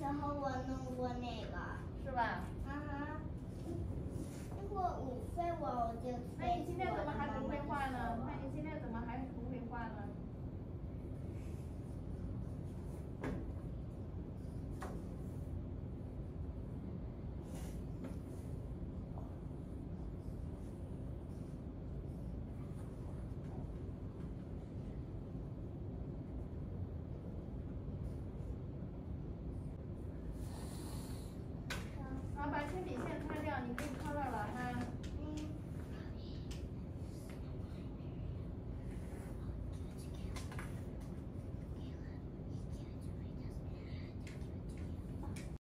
然后我弄过那个，是吧？啊，如果五岁我，我就，哎，记住了。